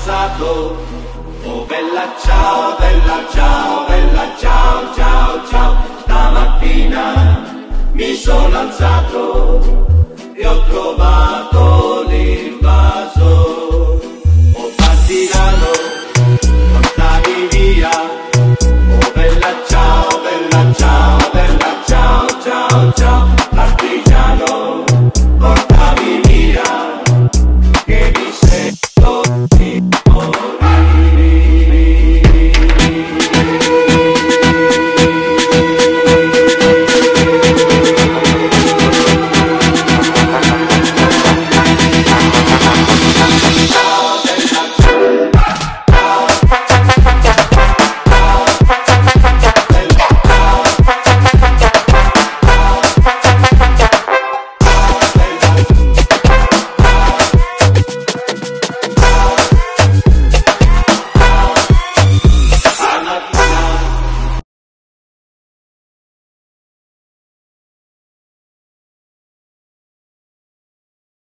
avanzato. Oh bella ciao, bella ciao.